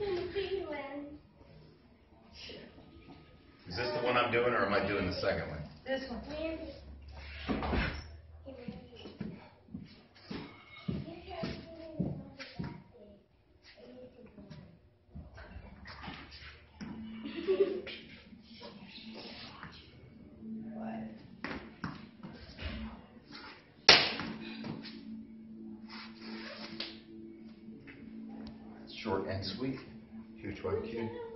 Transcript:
Is this the one I'm doing, or am I doing the second one? This one. Short and sweet. Hu-Chuan-Kuen.